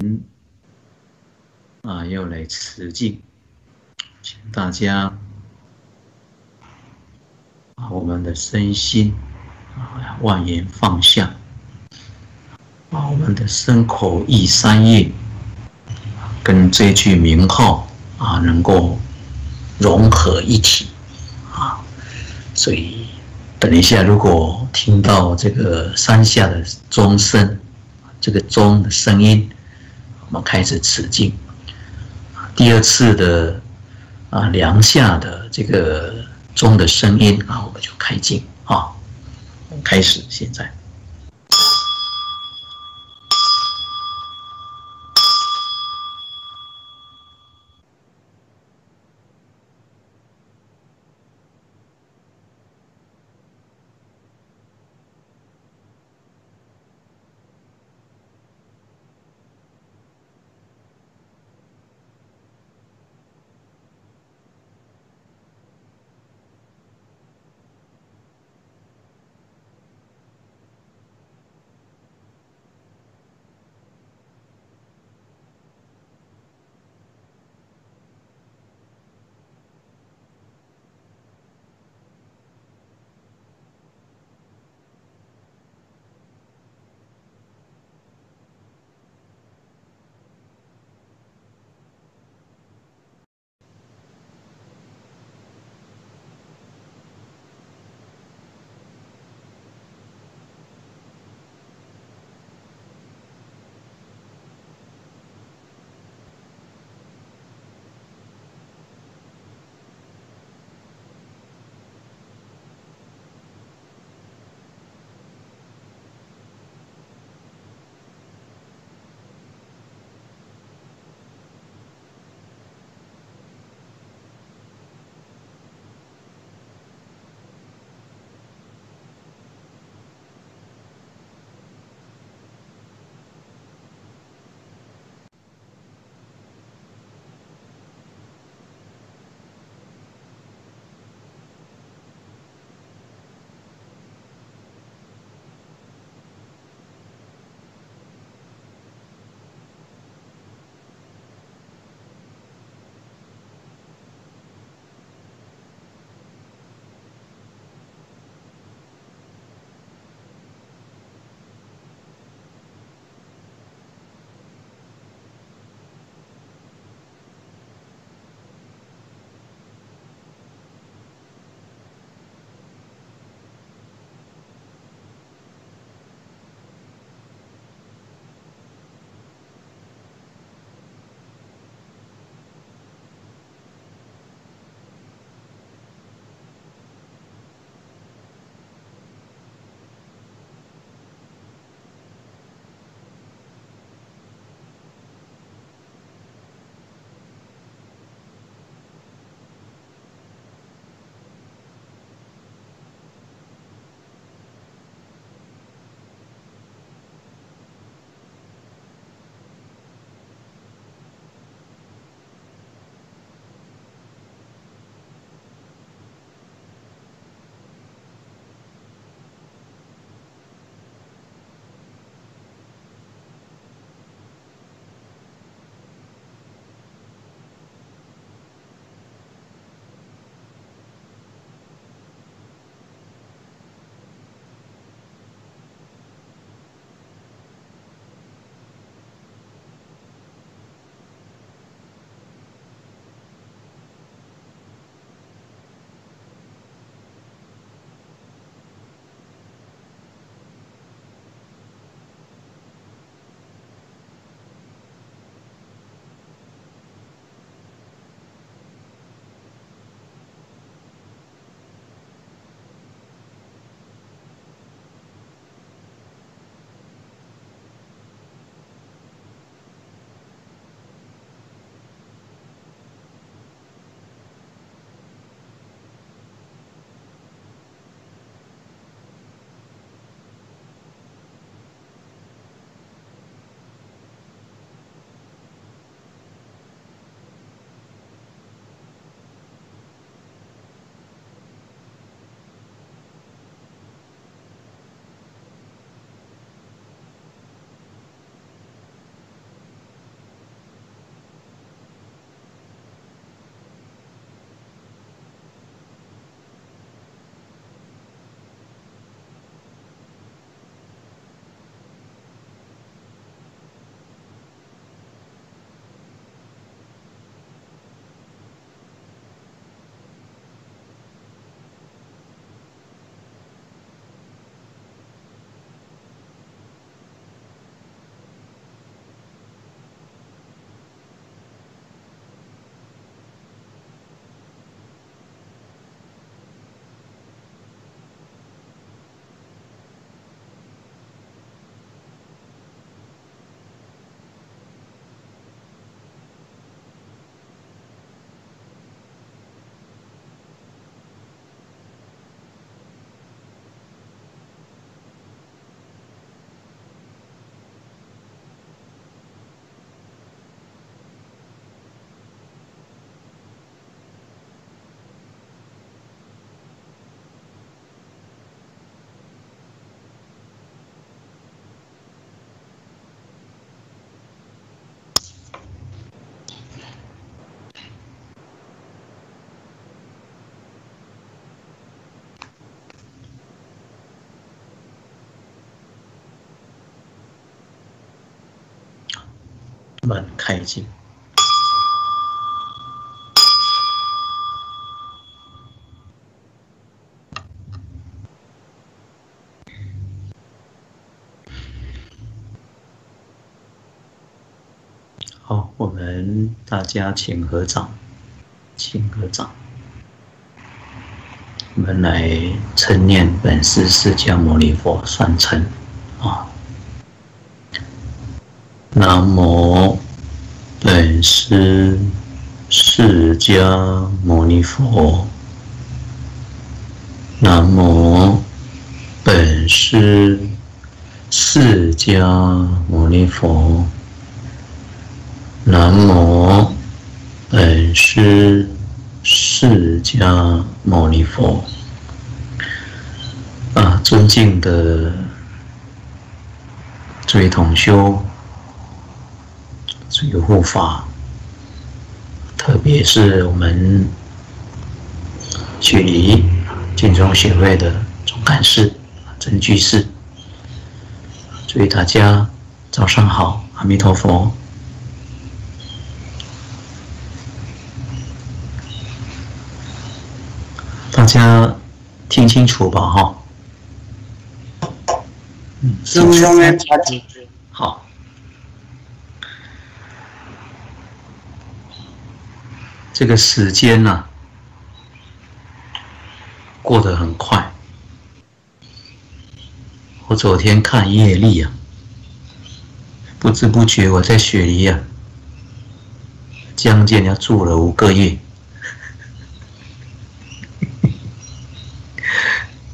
嗯啊，要来持静，请大家把我们的身心啊，万言放下，把我们的身口意三业跟这句名号啊，能够融合一体啊，所以等一下，如果听到这个山下的钟声。这个钟的声音，我们开始持静。第二次的啊，梁下的这个钟的声音啊，我们就开静啊，开始现在。门开进。好，我们大家请合掌，请合掌。我们来称念本师释迦牟尼佛算称啊。南无师释迦牟尼佛。南无本师释迦牟尼佛。南无本师。释迦牟尼佛啊，尊敬的诸位同修、诸位护法，特别是我们雪梨净宗学会的总干事曾居士，祝大家早上好，阿弥陀佛。大家听清楚吧，哈。嗯，中间插几句。好。这个时间呢，过得很快。我昨天看业力啊，不知不觉我在雪梨啊，将近要住了五个月。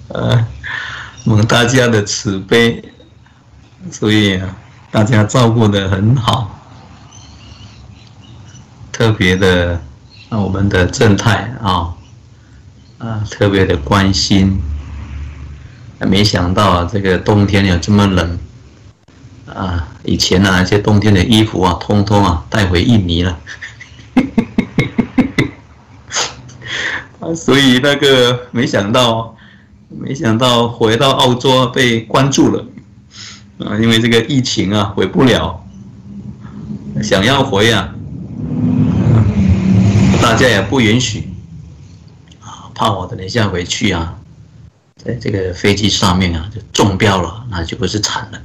呃，蒙大家的慈悲，所以啊，大家照顾的很好，特别的，我们的正太啊，啊，特别的关心。没想到啊，这个冬天有这么冷，啊，以前呢，那些冬天的衣服啊，通通啊带回印尼了，啊，所以那个没想到。没想到回到澳洲被关注了，啊，因为这个疫情啊，回不了。想要回啊，大家也不允许，啊，怕我等一下回去啊，在这个飞机上面啊就中标了，那就不是惨了。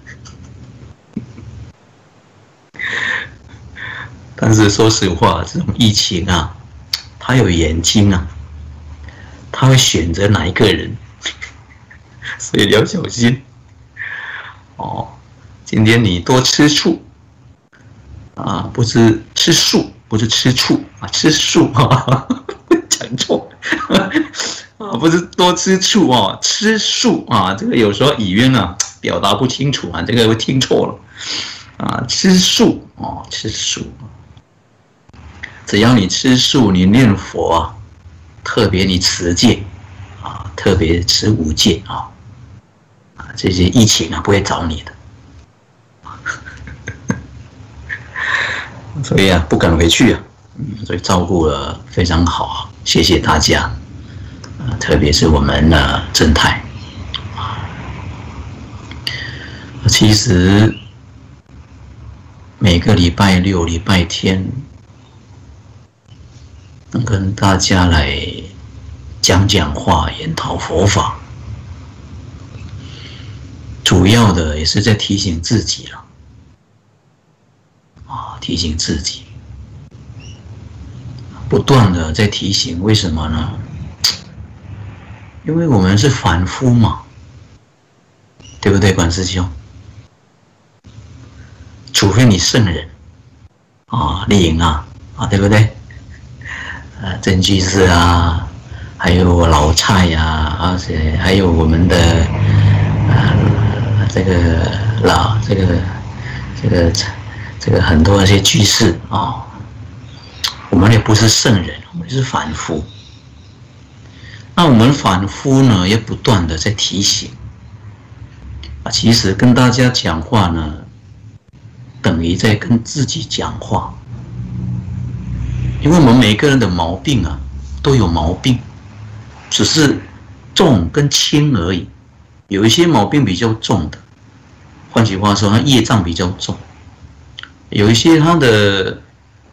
但是说实话，这种疫情啊，他有眼睛啊，他会选择哪一个人。所以你要小心哦。今天你多吃醋啊，不是吃素，不是吃醋啊，吃素啊，讲错。啊，不是多吃醋哦，吃素啊，这个有时候语音啊表达不清楚啊，这个会听错了。啊，吃素哦，吃素，只要你吃素，你念佛啊，特别你持戒啊，特别持五戒啊啊。这些疫情啊，不会找你的，所以啊，不敢回去啊，所以照顾的非常好啊，谢谢大家，啊，特别是我们的正太，其实每个礼拜六、礼拜天，能跟大家来讲讲话、研讨佛法。主要的也是在提醒自己了，啊，啊提醒自己，不断的在提醒，为什么呢？因为我们是凡夫嘛，对不对，管师兄？除非你圣人，啊，丽颖啊，啊，对不对？呃，真居士啊，还有老蔡呀，而且还有我们的，啊。这个老这个这个这个很多那些居士啊，我们也不是圣人，我们是凡夫。那我们凡夫呢，也不断的在提醒啊，其实跟大家讲话呢，等于在跟自己讲话，因为我们每个人的毛病啊，都有毛病，只是重跟轻而已。有一些毛病比较重的，换句话说，他业障比较重，有一些他的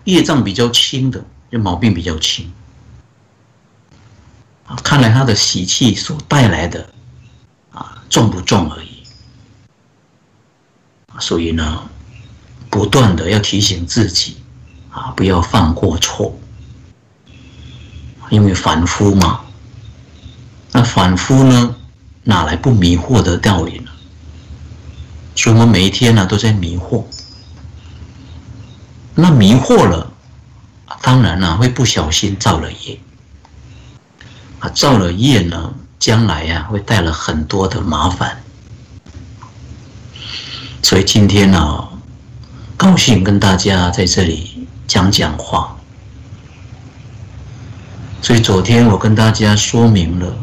业障比较轻的，就毛病比较轻。啊，看来他的喜气所带来的啊重不重而已。所以呢，不断的要提醒自己啊，不要犯过错，因为凡夫嘛，那凡夫呢，哪来不迷惑的道理呢？所以我们每一天呢都在迷惑。那迷惑了，当然呢会不小心造了业。啊，造了业呢，将来呀会带了很多的麻烦。所以今天呢，高兴跟大家在这里讲讲话。所以昨天我跟大家说明了，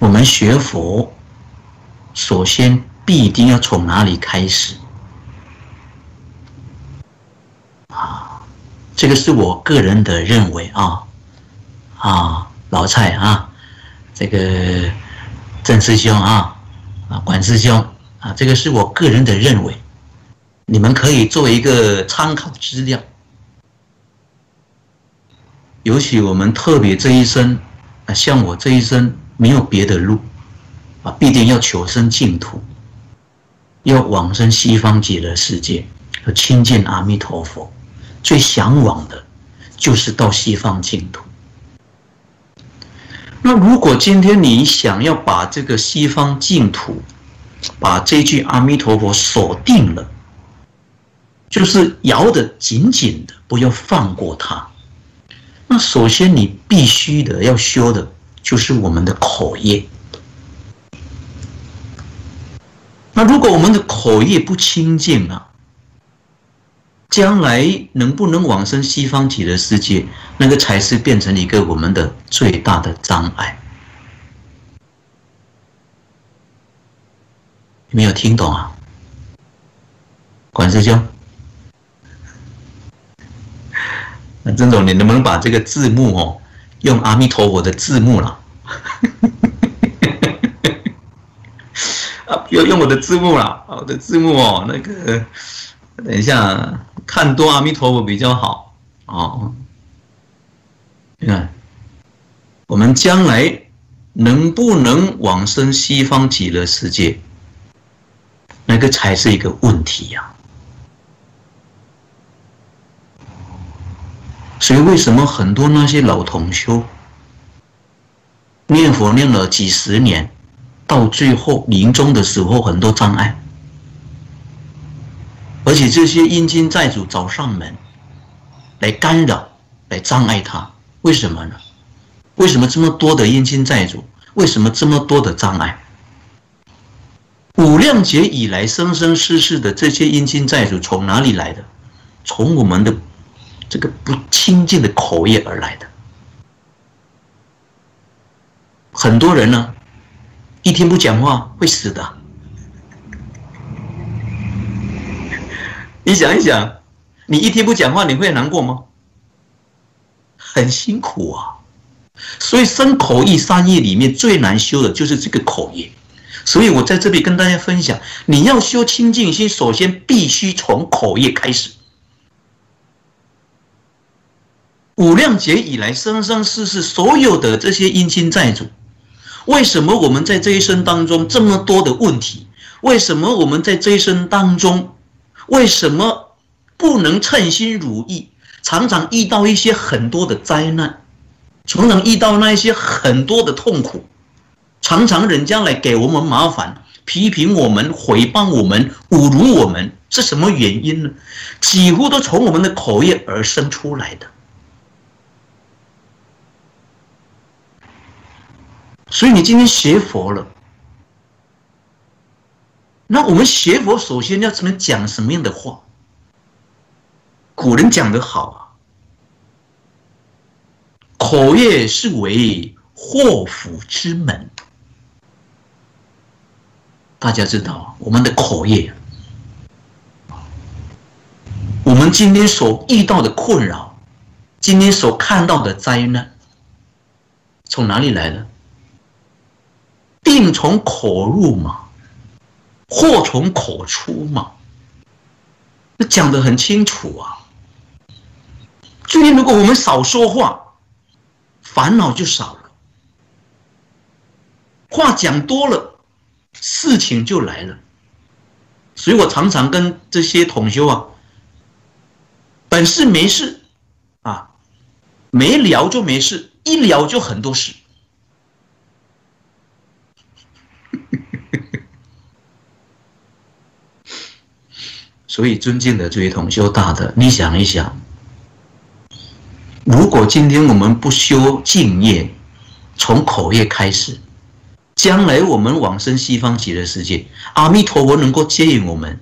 我们学佛，首先必定要从哪里开始？这个是我个人的认为啊。啊，老蔡啊，这个郑师兄啊，啊管师兄啊，这个是我个人的认为，你们可以作为一个参考资料。尤其我们特别这一生啊，像我这一生没有别的路啊，必定要求生净土，要往生西方极乐世界和亲近阿弥陀佛，最向往的就是到西方净土。那如果今天你想要把这个西方净土，把这句阿弥陀佛锁定了，就是摇得紧紧的，不要放过它。那首先你必须的要修的，就是我们的口业。那如果我们的口业不清净啊，将来能不能往生西方极乐世界，那个才是变成一个我们的最大的障碍。没有听懂啊，管师兄？那郑总，你能不能把这个字幕哦，用阿弥陀佛的字幕了？啊，要用我的字幕了，我的字幕哦，那个，等一下。看多阿弥陀佛比较好哦。你看，我们将来能不能往生西方极乐世界，那个才是一个问题呀。所以，为什么很多那些老同修念佛念了几十年，到最后临终的时候很多障碍？而且这些阴亲债主找上门，来干扰、来障碍他，为什么呢？为什么这么多的阴亲债主？为什么这么多的障碍？五量劫以来，生生世世的这些阴亲债主从哪里来的？从我们的这个不清净的口业而来的。很多人呢，一天不讲话会死的。你想一想，你一天不讲话，你会难过吗？很辛苦啊，所以生口意三业里面最难修的就是这个口业。所以我在这里跟大家分享，你要修清净心，首先必须从口业开始。五量劫以来，生生世世所有的这些阴亲债主，为什么我们在这一生当中这么多的问题？为什么我们在这一生当中？为什么不能称心如意？常常遇到一些很多的灾难，常常遇到那一些很多的痛苦，常常人家来给我们麻烦，批评我们、诽谤我们、侮辱我们，是什么原因呢？几乎都从我们的口业而生出来的。所以你今天学佛了。那我们学佛，首先要怎么讲什么样的话？古人讲的好啊，口业是为祸福之门。大家知道，我们的口业，我们今天所遇到的困扰，今天所看到的灾难，从哪里来的？病从口入嘛。祸从口出嘛，那讲得很清楚啊。所以，如果我们少说话，烦恼就少了；话讲多了，事情就来了。所以我常常跟这些同修啊，本事没事啊，没聊就没事，一聊就很多事。所以，尊敬的这位同修大德，你想一想。如果今天我们不修净业，从口业开始，将来我们往生西方极乐世界，阿弥陀佛能够接引我们，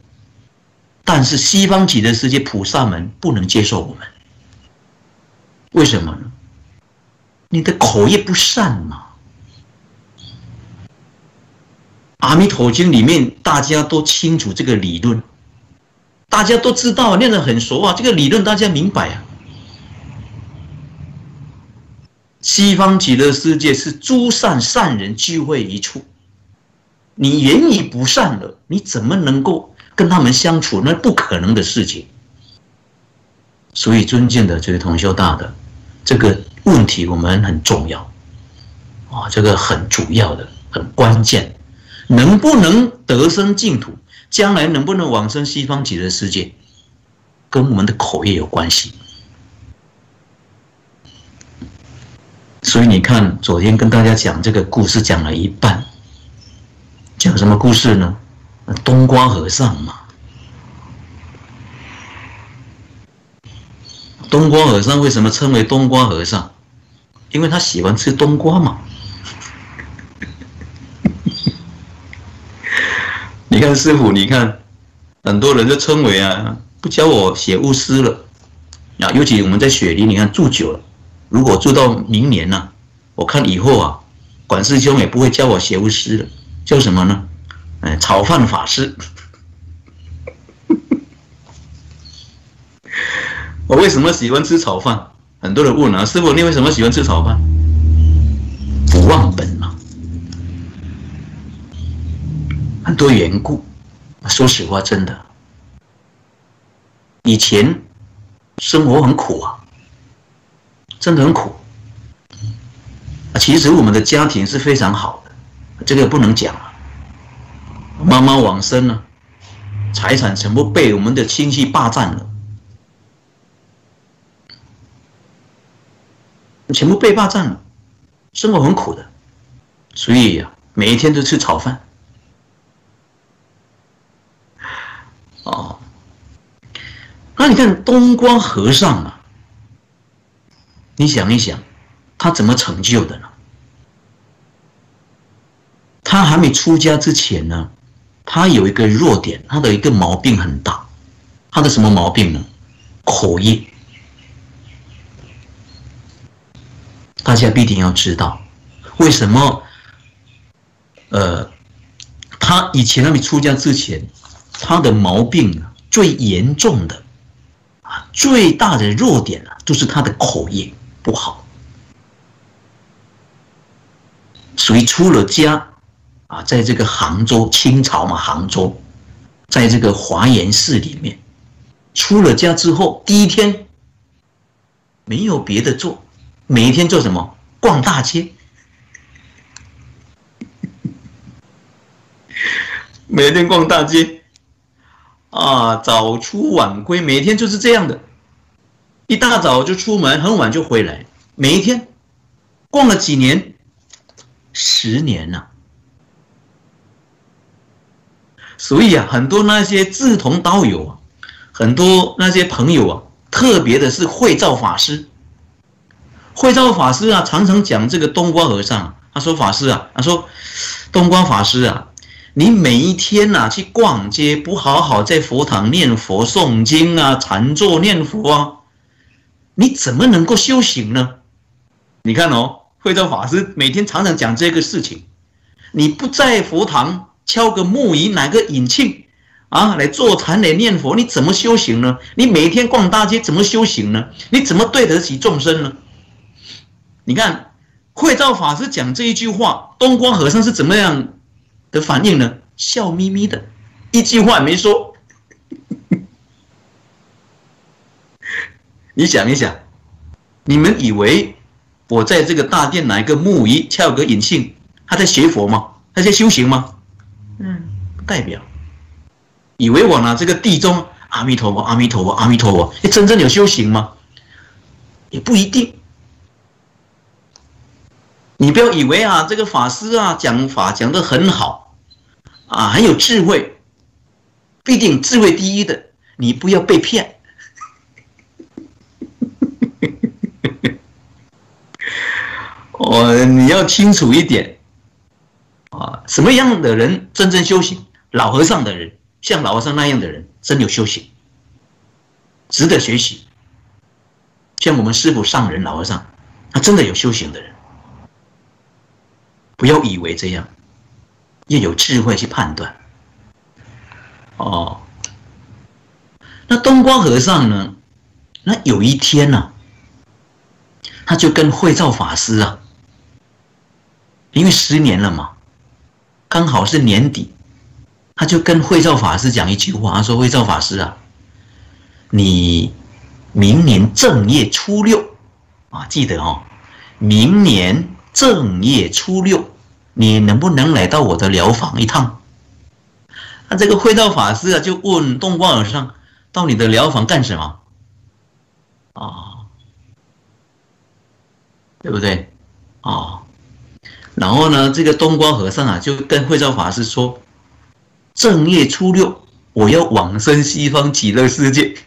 但是西方极乐世界菩萨们不能接受我们，为什么呢？你的口业不善嘛。阿弥陀经里面大家都清楚这个理论，大家都知道，念得很熟啊，这个理论大家明白啊。西方极乐世界是诸善善人聚会一处，你言语不善了，你怎么能够跟他们相处？那不可能的事情。所以，尊敬的这位同修大的这个问题，我们很重要啊，这个很主要的、很关键，能不能得生净土，将来能不能往生西方极乐世界，跟我们的口业有关系。所以你看，昨天跟大家讲这个故事讲了一半，讲什么故事呢？冬瓜和尚嘛。冬瓜和尚为什么称为冬瓜和尚？因为他喜欢吃冬瓜嘛。你看师傅，你看很多人就称为啊，不教我写巫师了啊，尤其我们在雪梨，你看住久了。如果住到明年呢？我看以后啊，管师兄也不会教我写巫师了，叫什么呢？哎，炒饭法师。我为什么喜欢吃炒饭？很多人问啊，师傅，你为什么喜欢吃炒饭？不忘本嘛，很多缘故。说实话，真的，以前生活很苦啊。真的很苦！其实我们的家庭是非常好的，这个不能讲啊。妈妈往生了，财产全部被我们的亲戚霸占了，全部被霸占了，生活很苦的，所以呀，每一天都吃炒饭。哦，那你看东光和尚啊。你想一想，他怎么成就的呢？他还没出家之前呢，他有一个弱点，他的一个毛病很大。他的什么毛病呢？口业。大家必定要知道，为什么？呃，他以前还没出家之前，他的毛病啊，最严重的啊，最大的弱点啊，就是他的口业。不好，所以出了家啊，在这个杭州清朝嘛，杭州，在这个华严寺里面，出了家之后，第一天没有别的做，每一天做什么？逛大街，每天逛大街，啊，早出晚归，每天就是这样的。一大早就出门，很晚就回来，每一天逛了几年，十年了。所以啊，很多那些志同道友啊，很多那些朋友啊，特别的是慧照法师。慧照法师啊，常常讲这个东光和尚，他说：“法师啊，他说东光法师啊，你每一天呐去逛街，不好好在佛堂念佛、诵经啊、禅坐念佛啊。”你怎么能够修行呢？你看哦，慧照法师每天常常讲这个事情。你不在佛堂敲个木鱼、拿个引磬啊，来坐禅来念佛，你怎么修行呢？你每天逛大街怎么修行呢？你怎么对得起众生呢？你看慧照法师讲这一句话，东光和尚是怎么样的反应呢？笑眯眯的，一句话没说。你想一想，你们以为我在这个大殿拿一个木鱼敲个引磬，他在学佛吗？他在修行吗？嗯，不代表。以为我拿这个地中阿弥陀佛，阿弥陀佛，阿弥陀佛，你真正有修行吗？也不一定。你不要以为啊，这个法师啊讲法讲得很好，啊很有智慧，必定智慧第一的，你不要被骗。哦，你要清楚一点，啊，什么样的人真正修行？老和尚的人，像老和尚那样的人，真有修行，值得学习。像我们师傅上人老和尚，他真的有修行的人。不要以为这样，要有智慧去判断。哦，那东光和尚呢？那有一天呢，他就跟慧照法师啊，因为十年了嘛，刚好是年底，他就跟慧照法师讲一句话，他说：“慧照法师啊，你明年正月初六啊，记得哦，明年。”正月初六，你能不能来到我的疗房一趟？那这个慧道法师啊，就问东光和尚：“到你的疗房干什么？”啊，对不对？啊，然后呢，这个东光和尚啊，就跟慧照法师说：“正月初六，我要往生西方极乐世界。”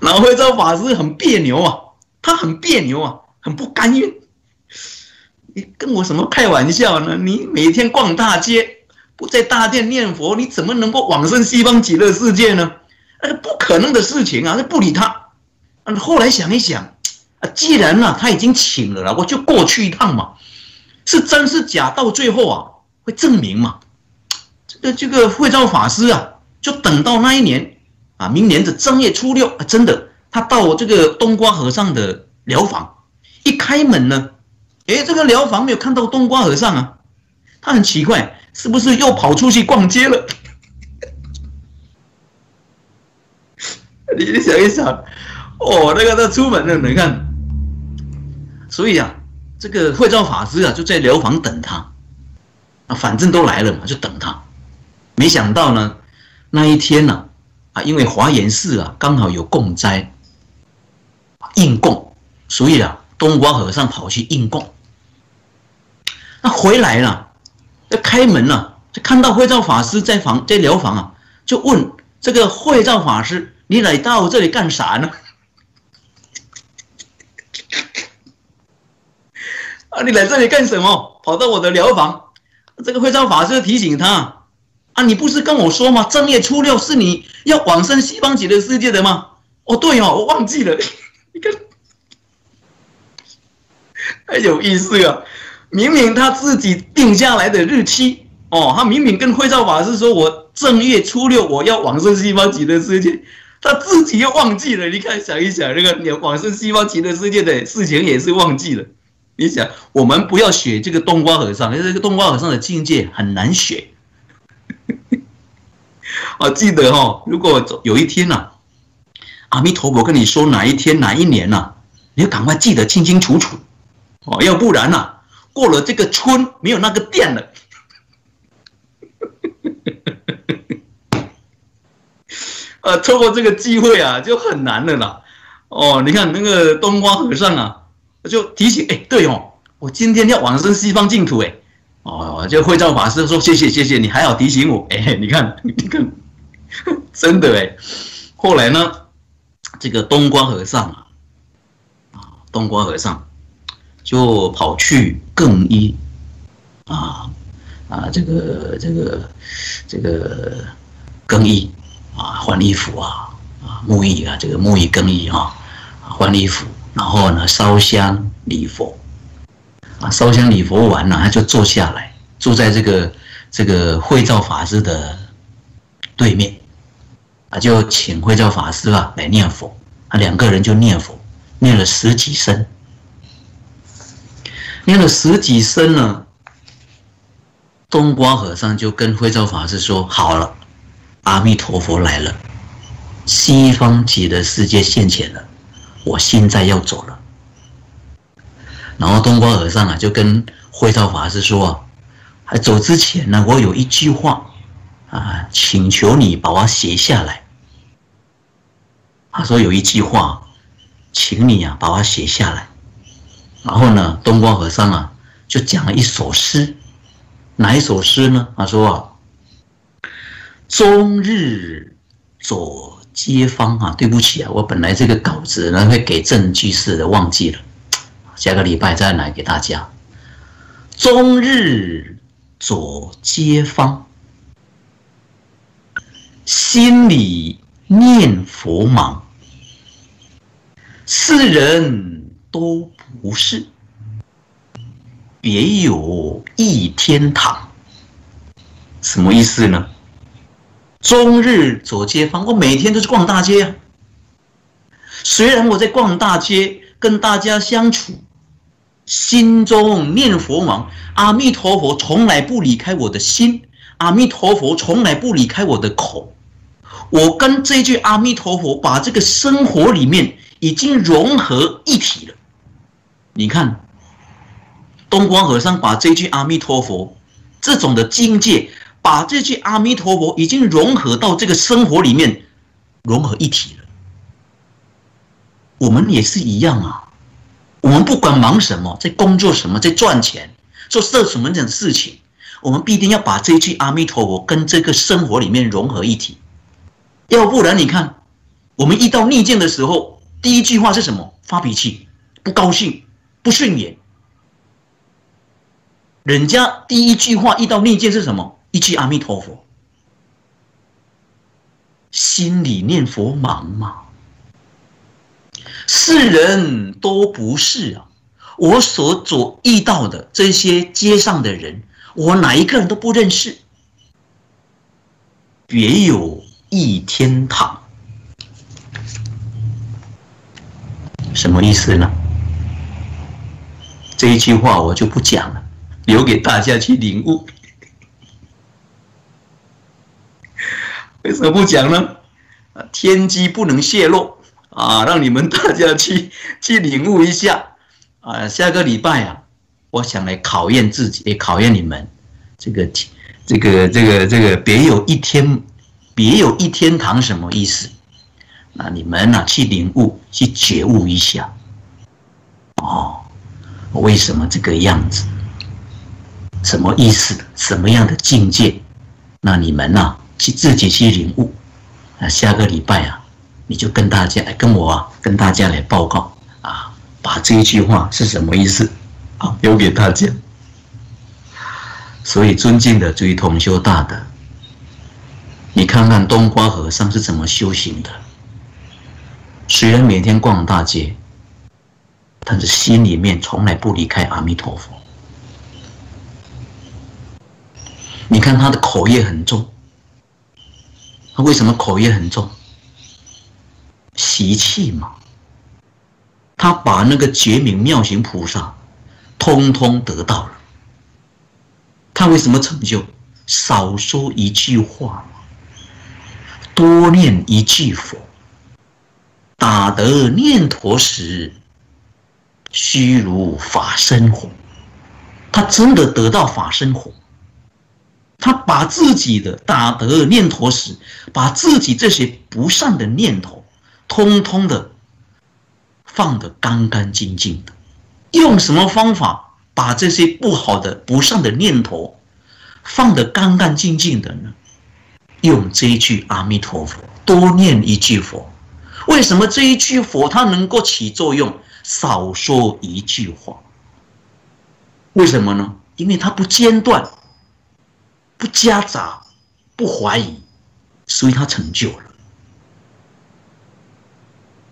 然后慧照法师很别扭啊。他很别扭啊，很不甘愿。跟我什么开玩笑呢？你每天逛大街，不在大殿念佛，你怎么能够往生西方极乐世界呢？那是不可能的事情啊！那不理他。嗯，后来想一想，啊，既然呢他已经请了了，我就过去一趟嘛。是真是假，到最后啊会证明嘛。这个这个慧照法师啊，就等到那一年啊，明年的正月初六啊，真的。他到这个冬瓜和尚的疗房，一开门呢，哎，这个疗房没有看到冬瓜和尚啊，他很奇怪，是不是又跑出去逛街了？你 想一想，哦，那个他出门了，你看，所以啊，这个慧照法师啊，就在疗房等他，啊，反正都来了嘛，就等他。没想到呢，那一天呢，啊，因为华严寺啊，刚好有供斋。应供，所以啊，冬瓜和尚跑去应供。那回来了，要开门了，就看到慧照法师在房在疗房啊，就问这个慧照法师：“你来到这里干啥呢？” 啊，你来这里干什么？跑到我的疗房。这个慧照法师提醒他：“啊，你不是跟我说吗？正月初六是你要往生西方极乐世界的吗？”哦，对哦，我忘记了。你看，很有意思啊！明明他自己定下来的日期哦，他明明跟慧照法师说：“我正月初六我要往生西方极乐世界。”他自己又忘记了。你看，想一想，这个你往生西方极乐世界的事情也是忘记了。你想，我们不要学这个冬瓜和尚，因为这个冬瓜和尚的境界很难学。我 记得哈，如果有一天呐。阿弥陀佛，跟你说哪一天哪一年呐？你要赶快记得清清楚楚哦，要不然呐，过了这个村没有那个店了。呃，错过这个机会啊，就很难了啦。哦，你看那个东光和尚啊，就提醒哎，对哦，我今天要往生西方净土哎。哦，就慧照法师说谢谢谢谢，你还好提醒我哎，你看 你看，真的哎。后来呢？这个东光和尚啊，啊，东光和尚就跑去更衣，啊啊，这个这个这个更衣啊，换衣服啊啊，沐浴啊，这个沐浴更衣啊，换衣服，然后呢烧香礼佛，啊，烧香礼佛完了，他就坐下来，坐在这个这个慧照法师的对面。啊，就请慧照法师啊来念佛，啊，两个人就念佛，念了十几声，念了十几声呢。东瓜和尚就跟慧照法师说：“好了，阿弥陀佛来了，西方极乐世界现前了，我现在要走了。然后东光和尚啊，就跟慧道法师说：“还走之前呢，我有一句话啊，请求你把它写下来。”他说有一句话，请你啊把它写下来。然后呢，东光和尚啊就讲了一首诗，哪一首诗呢？他说：“啊，终日走街坊啊，对不起啊，我本来这个稿子呢会给正句式的，忘记了。”下个礼拜再来给大家。终日走街坊，心里念佛忙，世人都不是，别有一天堂。什么意思呢？终日走街坊，我每天都是逛大街啊。虽然我在逛大街，跟大家相处。心中念佛忙，阿弥陀佛从来不离开我的心，阿弥陀佛从来不离开我的口。我跟这句阿弥陀佛，把这个生活里面已经融合一体了。你看，东光和尚把这句阿弥陀佛这种的境界，把这句阿弥陀佛已经融合到这个生活里面，融合一体了。我们也是一样啊。我们不管忙什么，在工作什么，在赚钱，做这什么样的事情，我们必定要把这句阿弥陀佛跟这个生活里面融合一体。要不然，你看，我们遇到逆境的时候，第一句话是什么？发脾气，不高兴，不顺眼。人家第一句话遇到逆境是什么？一句阿弥陀佛，心里念佛忙嘛。世人都不是啊！我所所遇到的这些街上的人，我哪一个人都不认识。别有一天堂，什么意思呢？这一句话我就不讲了，留给大家去领悟。为什么不讲呢？啊，天机不能泄露。啊，让你们大家去去领悟一下啊！下个礼拜啊，我想来考验自己，也考验你们。这个这个这个这个别有一天，别有一天堂什么意思？那你们呢，去领悟，去觉悟一下。为什么这个样子？什么意思？什么样的境界？那你们呢，去自己去领悟。那下个礼拜啊。你就跟大家，跟我啊，跟大家来报告啊，把这一句话是什么意思啊，留给大家。所以，尊敬的追同修大德，你看看东瓜和尚是怎么修行的。虽然每天逛大街，但是心里面从来不离开阿弥陀佛。你看他的口业很重，他为什么口业很重？习气嘛，他把那个觉明妙行菩萨，通通得到了。他为什么成就？少说一句话嘛，多念一句佛，打得念陀时，虚如法身火。他真的得到法身火。他把自己的打得念头时，把自己这些不善的念头。通通的放得干干净净的，用什么方法把这些不好的、不善的念头放得干干净净的呢？用这一句阿弥陀佛，多念一句佛。为什么这一句佛它能够起作用？少说一句话。为什么呢？因为他不间断，不夹杂，不怀疑，所以他成就了。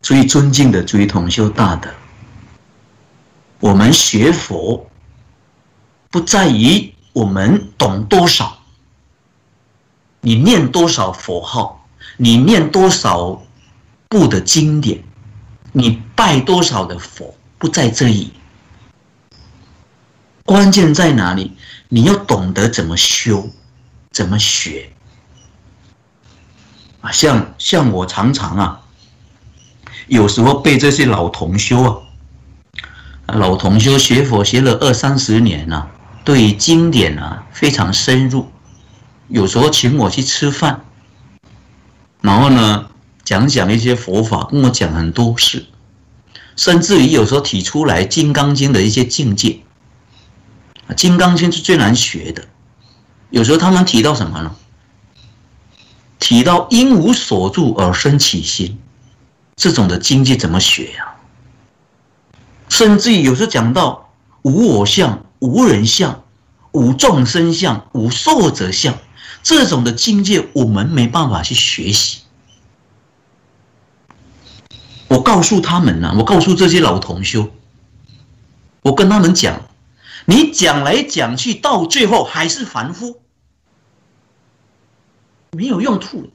所以尊敬的追同修大德，我们学佛不在于我们懂多少，你念多少佛号，你念多少部的经典，你拜多少的佛，不在这里。关键在哪里？你要懂得怎么修，怎么学。啊，像像我常常啊，有时候被这些老同修啊，老同修学佛学了二三十年了，对经典啊非常深入，有时候请我去吃饭，然后呢讲讲一些佛法，跟我讲很多事，甚至于有时候提出来《金刚经》的一些境界，《金刚经》是最难学的，有时候他们提到什么呢？提到因无所住而生起心，这种的境界怎么学呀？甚至于有时候讲到无我相、无人相、无众生相、无寿者相，这种的境界我们没办法去学习。我告诉他们呢，我告诉这些老同修，我跟他们讲，你讲来讲去，到最后还是凡夫。没有用处。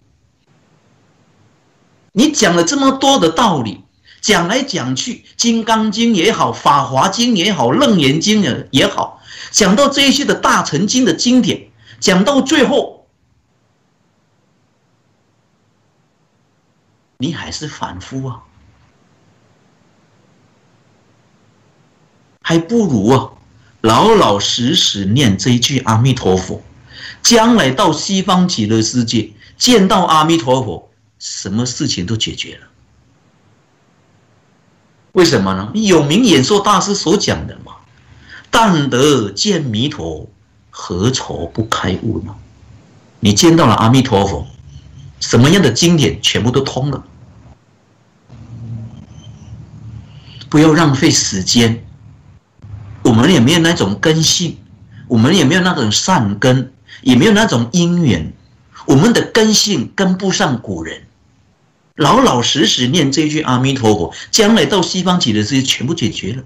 你讲了这么多的道理，讲来讲去，《金刚经》也好，《法华经》也好，《楞严经》也也好，讲到这些的大乘经的经典，讲到最后，你还是凡夫啊，还不如啊，老老实实念这一句阿弥陀佛。将来到西方极乐世界见到阿弥陀佛，什么事情都解决了。为什么呢？有名演说大师所讲的嘛，“但得见弥陀，何愁不开悟呢？”你见到了阿弥陀佛，什么样的经典全部都通了。不要浪费时间，我们也没有那种根性，我们也没有那种善根。也没有那种因缘，我们的根性跟不上古人，老老实实念这句阿弥陀佛，将来到西方极乐世界全部解决了。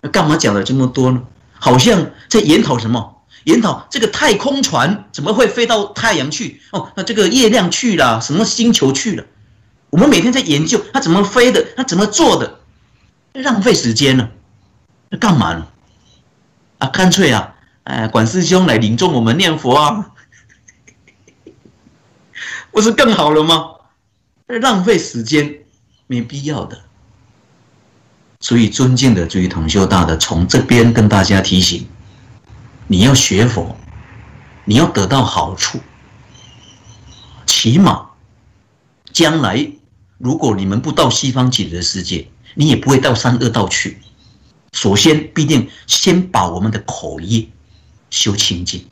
那干嘛讲了这么多呢？好像在研讨什么？研讨这个太空船怎么会飞到太阳去？哦，那这个月亮去了，什么星球去了？我们每天在研究它怎么飞的，它怎么做的，浪费时间呢？那干嘛呢？啊，干脆啊！哎，管师兄来领众我们念佛啊，不是更好了吗？浪费时间，没必要的。所以，尊敬的诸位同修大德，从这边跟大家提醒：你要学佛，你要得到好处，起码将来如果你们不到西方极乐世界，你也不会到三恶道去。首先，必定先把我们的口业。修清净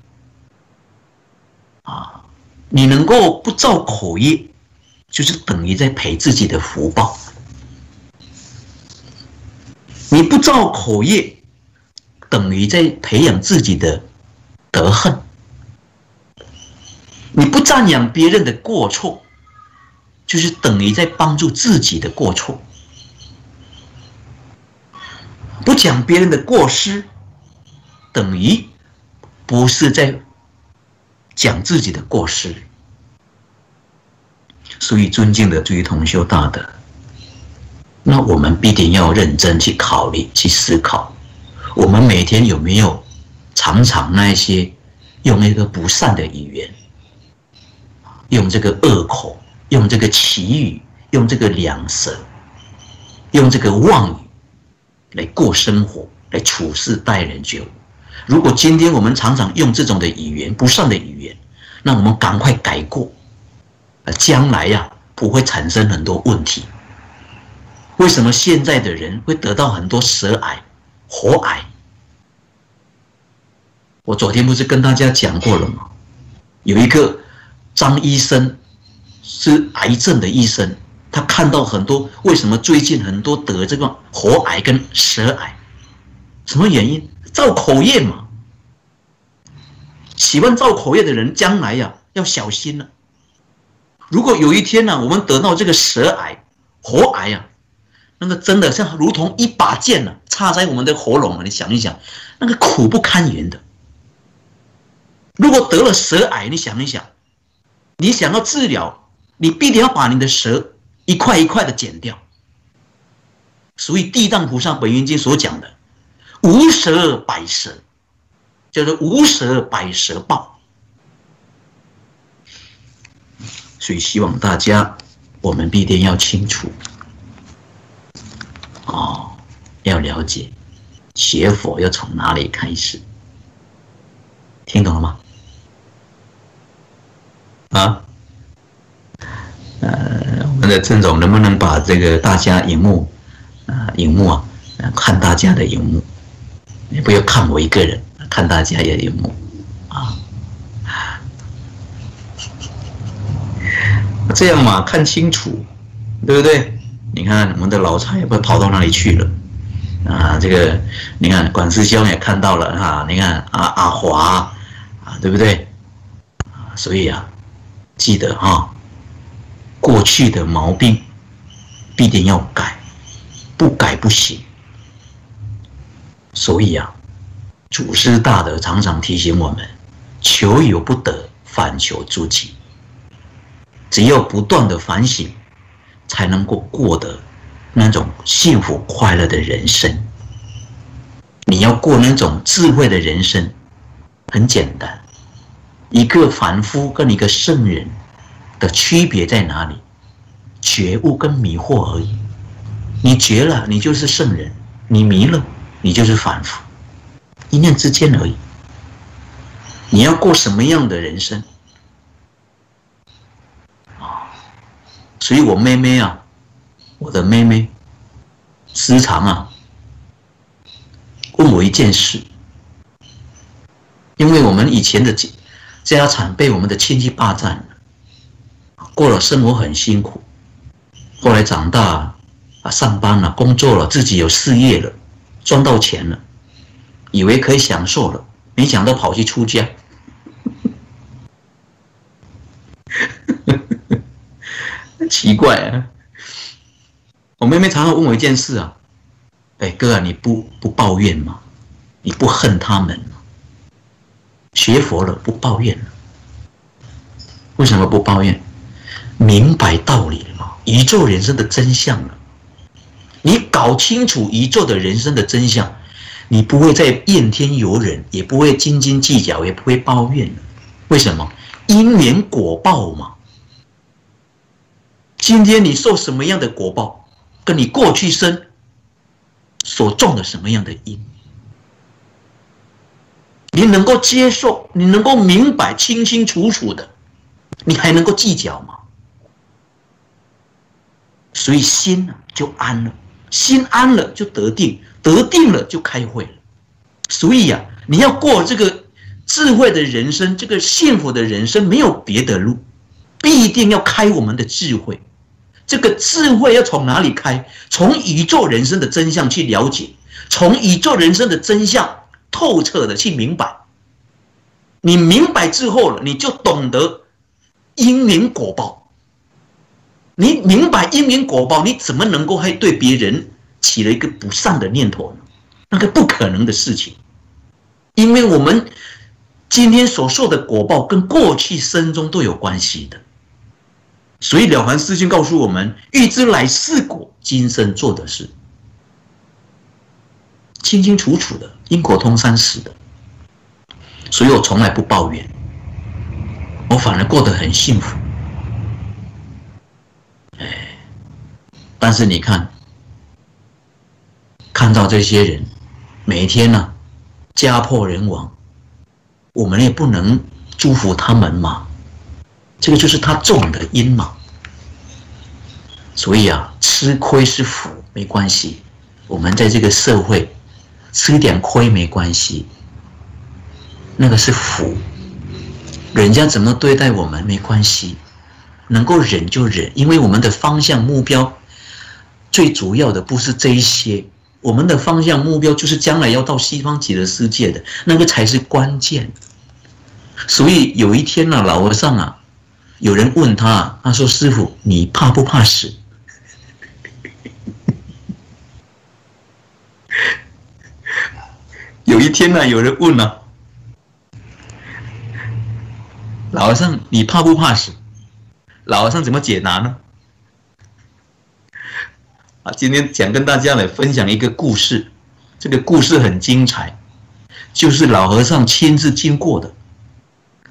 啊！你能够不造口业，就是等于在赔自己的福报。你不造口业，等于在培养自己的德恨。你不赞扬别人的过错，就是等于在帮助自己的过错。不讲别人的过失，等于。不是在讲自己的过失，所以尊敬的诸位同修大德，那我们必定要认真去考虑、去思考，我们每天有没有常常那些用那个不善的语言，用这个恶口、用这个绮语、用这个两舌、用这个妄语来过生活、来处事待人接物。如果今天我们常常用这种的语言不善的语言，那我们赶快改过，呃，将来呀不会产生很多问题。为什么现在的人会得到很多舌癌、活癌？我昨天不是跟大家讲过了吗？有一个张医生是癌症的医生，他看到很多为什么最近很多得这个活癌跟舌癌，什么原因？造口业嘛，喜欢造口业的人，将来呀要小心了。如果有一天呢，我们得到这个舌癌、活癌呀，那个真的像如同一把剑呢，插在我们的喉咙啊！你想一想，那个苦不堪言的。如果得了舌癌，你想一想，你想要治疗，你必定要把你的舌一块一块的剪掉。所以地藏菩萨本愿经所讲的。无蛇百蛇，叫做无蛇百蛇报。所以希望大家，我们必定要清楚，哦，要了解学佛要从哪里开始，听懂了吗？啊？呃，我们的郑总能不能把这个大家荧幕，啊，荧幕啊，看大家的荧幕，你不要看我一个人，看大家的荧幕，啊，这样嘛，看清楚，对不对？你看我们的老蔡也不知道跑到哪里去了，啊，这个你看管师兄也看到了哈，你看阿阿华，啊，对不对？所以啊，记得哈。过去的毛病必定要改，不改不行。所以啊，祖师大德常常提醒我们：求有不得，反求诸己。只有不断的反省，才能够过得那种幸福快乐的人生。你要过那种智慧的人生，很简单，一个凡夫跟一个圣人。的区别在哪里？觉悟跟迷惑而已。你觉了，你就是圣人；你迷了，你就是凡夫。一念之间而已。你要过什么样的人生？啊！所以我妹妹啊，我的妹妹，时常啊，问我一件事。因为我们以前的家家产被我们的亲戚霸占。过了生活很辛苦，后来长大啊，上班了，工作了，自己有事业了，赚到钱了，以为可以享受了，没想到跑去出家。奇怪啊！我妹妹常常问我一件事啊，哎哥啊，你不不抱怨吗？你不恨他们吗？学佛了不抱怨了？为什么不抱怨？明白道理了吗？宇宙人生的真相了。你搞清楚宇宙的人生的真相，你不会再怨天尤人，也不会斤斤计较，也不会抱怨了。为什么？因缘果报嘛。今天你受什么样的果报，跟你过去生所种的什么样的因，你能够接受，你能够明白清清楚楚的，你还能够计较吗？所以心呢就安了，心安了就得定，得定了就开会了。所以呀，你要过这个智慧的人生，这个幸福的人生，没有别的路，必定要开我们的智慧。这个智慧要从哪里开？从宇宙人生的真相去了解，从宇宙人生的真相透彻的去明白。你明白之后了，你就懂得因缘果报。你明白因缘果报，你怎么能够还对别人起了一个不善的念头呢？那个不可能的事情，因为我们今天所受的果报跟过去生中都有关系的。所以了凡四训告诉我们：欲知来世果，今生做的事，清清楚楚的因果通三世的。所以我从来不抱怨，我反而过得很幸福。但是你看，看到这些人每天呢家破人亡，我们也不能祝福他们嘛。这个就是他种的因嘛。所以啊，吃亏是福没关系，我们在这个社会吃点亏没关系，那个是福。人家怎么对待我们没关系，能够忍就忍，因为我们的方向目标。最主要的不是这一些，我们的方向目标就是将来要到西方极乐世界的那个才是关键。所以有一天呢，老和尚啊，有人问他，他说：“师傅，你怕不怕死？” 有一天呢，有人问了，老和尚，你怕不怕死？老和尚怎么解答呢？今天想跟大家来分享一个故事，这个故事很精彩，就是老和尚亲自经过的。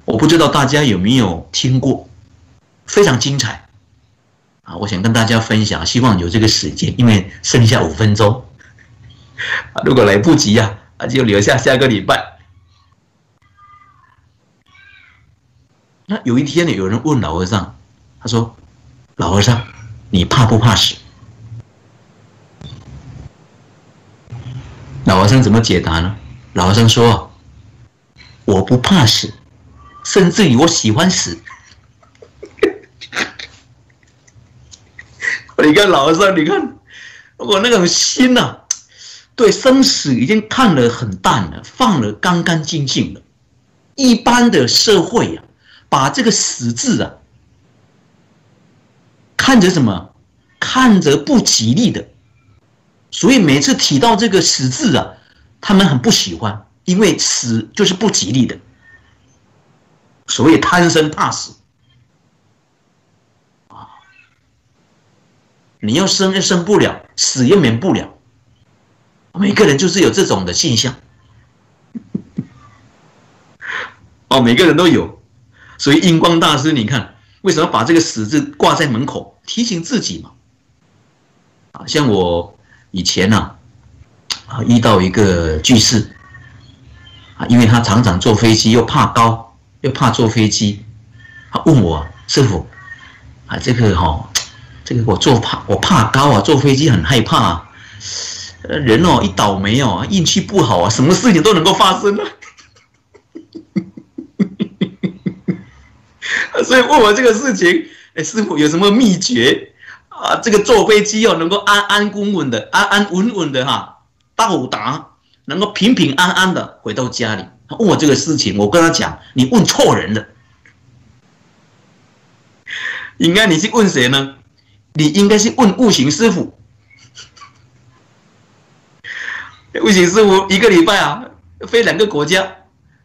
我不知道大家有没有听过，非常精彩啊！我想跟大家分享，希望有这个时间，因为剩下五分钟啊，如果来不及呀，啊就留下下个礼拜。那有一天呢，有人问老和尚，他说：“老和尚，你怕不怕死？”老和尚怎么解答呢？老和尚说：“我不怕死，甚至于我喜欢死。”你看老和尚，你看我那种心呐，对生死已经看得很淡了，放了干干净净了。一般的社会呀。把这个死字啊，看着什么？看着不吉利的，所以每次提到这个死字啊，他们很不喜欢，因为死就是不吉利的。所谓贪生怕死啊，你要生又生不了，死又免不了，每个人就是有这种的现象。哦，每个人都有。所以印光大师，你看为什么把这个“死”字挂在门口，提醒自己嘛？啊，像我以前呢，啊遇到一个巨士，啊，因为他常常坐飞机，又怕高，又怕坐飞机，他问我师傅，啊，这个哈，这个我坐怕我怕高啊，坐飞机很害怕，啊，人哦一倒霉哦，运气不好啊，什么事情都能够发生啊。所以问我这个事情，哎，师傅有什么秘诀啊？这个坐飞机哦，能够安安稳稳的、安安稳稳的哈到达，能够平平安安的回到家里。他问我这个事情，我跟他讲，你问错人了，应该你去问谁呢？你应该是问悟行师傅。悟行师傅一个礼拜啊，飞两个国家，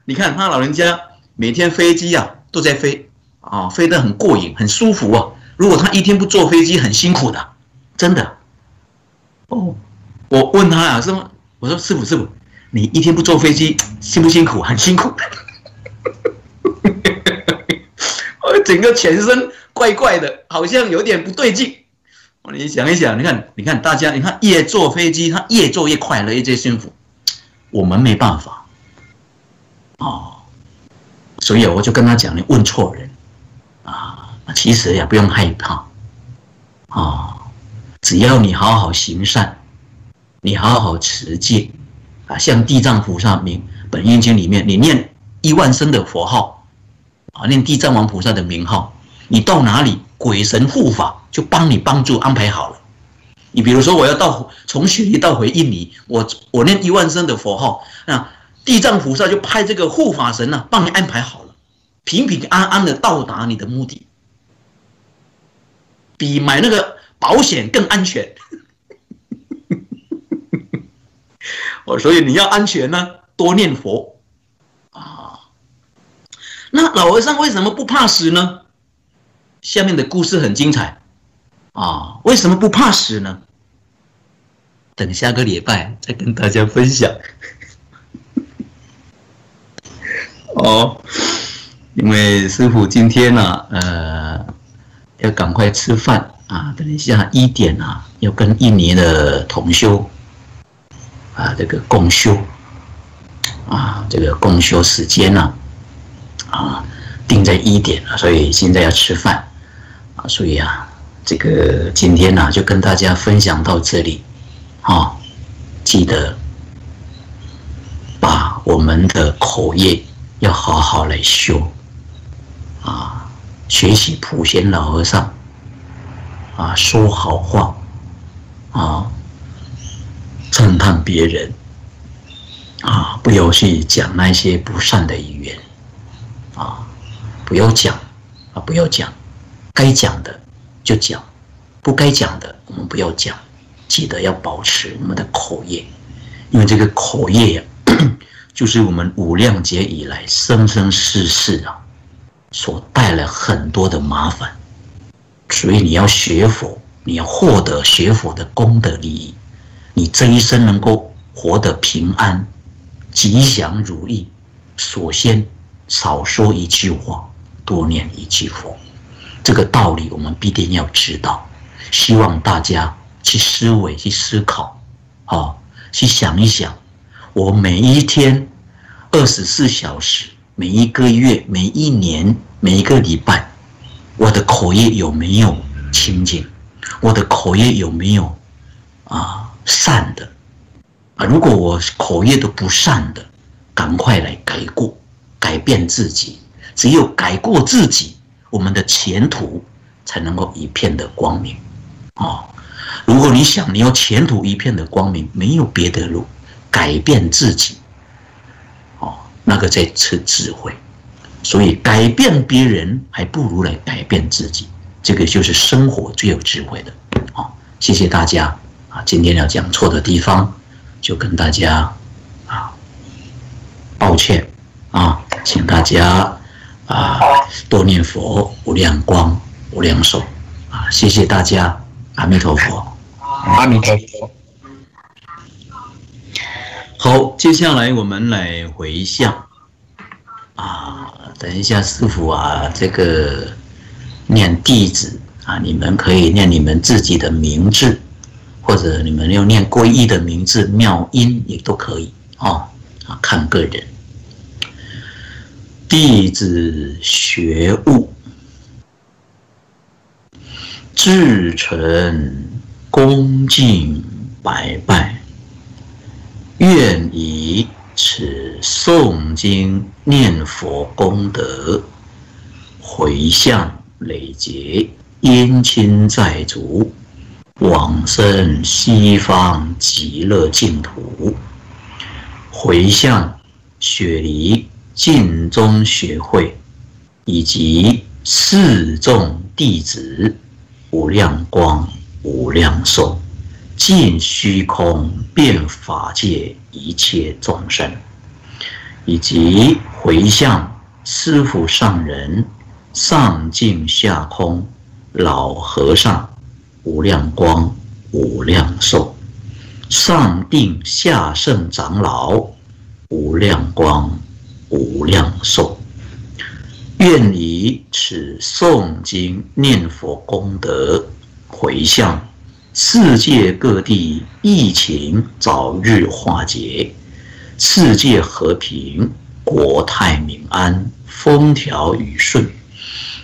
你看他老人家每天飞机啊都在飞。啊，飞得很过瘾，很舒服啊！如果他一天不坐飞机，很辛苦的，真的。哦，我问他啊，什么？我说师傅，师傅，你一天不坐飞机，辛不辛苦？很辛苦。我 整个全身怪怪的，好像有点不对劲。你想一想，你看，你看大家，你看越坐飞机，他越坐越快乐，越幸福。我们没办法。哦，所以我就跟他讲，你问错人。其实也不用害怕，啊，只要你好好行善，你好好持戒，啊，像地藏菩萨名本愿经里面，你念一万声的佛号，啊，念地藏王菩萨的名号，你到哪里，鬼神护法就帮你帮助安排好了。你比如说，我要到从雪梨到回印尼，我我念一万声的佛号，那地藏菩萨就派这个护法神呢，帮你安排好了，平平安安的到达你的目的。比买那个保险更安全，哦，所以你要安全呢，多念佛啊。那老和尚为什么不怕死呢？下面的故事很精彩啊，为什么不怕死呢？等下个礼拜再跟大家分享。哦，因为师傅今天呢，呃。要赶快吃饭啊！等一下一点啊，要跟印尼的同修啊，这个共修啊，这个共修时间呢啊，定在一点了，所以现在要吃饭啊，所以啊，这个今天呢就跟大家分享到这里啊，记得把我们的口业要好好来修啊。学习普贤老和尚啊，说好话啊，赞叹别人啊，不要去讲那些不善的语言啊，不要讲啊，不要讲，该讲的就讲，不该讲的我们不要讲，记得要保持我们的口业，因为这个口业呀，就是我们五量劫以来生生世世啊。所带来很多的麻烦，所以你要学佛，你要获得学佛的功德利益，你这一生能够活得平安、吉祥如意，首先少说一句话，多念一句佛。这个道理我们必定要知道。希望大家去思维、去思考，好，去想一想，我每一天二十四小时，每一个月、每一年、每一个礼拜，我的口业有没有清净？我的口业有没有啊善的？啊，如果我口业都不善的，赶快来改过，改变自己。只有改过自己，我们的前途才能够一片的光明。哦，如果你想你要前途一片的光明，没有别的路，改变自己。那个在吃智慧，所以改变别人还不如来改变自己。这个就是生活最有智慧的。好，谢谢大家啊！今天要讲错的地方，就跟大家啊抱歉啊，请大家啊多念佛，无量光，无量寿啊！谢谢大家，阿弥陀佛，阿弥陀佛。好，接下来我们来回向啊，等一下师傅啊，这个。念弟子啊，你们可以念你们自己的名字，或者你们要念皈依的名字、妙音也都可以哦。啊，看个人。弟子学悟，至诚恭敬拜拜，以此诵经念佛功德回向。累劫冤亲债主，往生西方极乐净土，回向雪梨净宗学会以及四众弟子，无量光无量寿，尽虚空遍法界一切众生，以及回向师父上人。上净下空，老和尚，无量光，无量寿；上定下圣长老，无量光，无量寿。愿以此诵经念佛功德，回向世界各地疫情早日化解，世界和平，国泰民安，风调雨顺。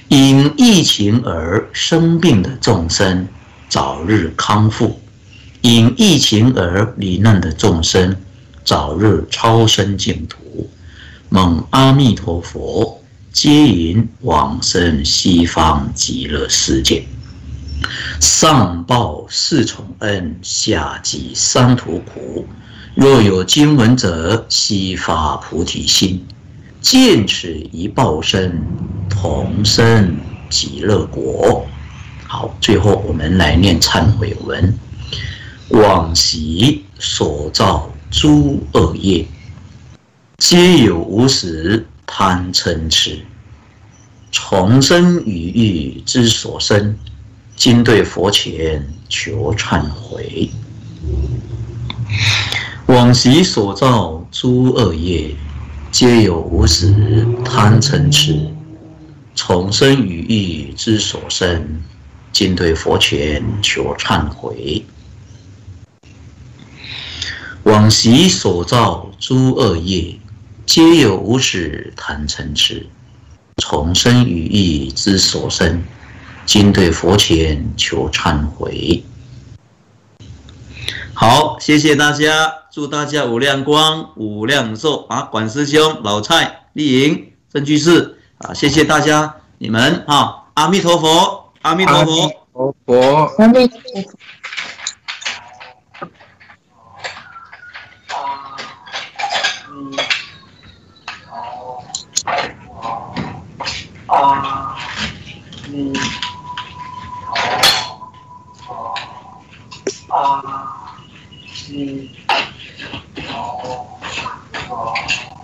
因疫情而生病的众生早日康复，因疫情而罹难的众生早日超生净土。蒙阿弥陀佛接引往生西方极乐世界，上报四重恩，下济三途苦。若有经闻者，悉发菩提心。见此一报身，同生极乐国。好，最后我们来念忏悔文：往昔所造诸恶业，皆有无始贪嗔痴，重生于欲之所生，今对佛前求忏悔。往昔所造诸恶业。皆有无始贪嗔痴，重生于欲之所生，今对佛前求忏悔。往昔所造诸恶业，皆有无始贪嗔痴，重生于欲之所生，今对佛前求忏悔。好，谢谢大家，祝大家无量光、无量寿。啊！管师兄、老蔡、丽莹、郑居士。啊，谢谢大家，你们啊，阿弥陀佛，阿弥陀佛，佛，阿弥陀佛。啊，嗯，好，那。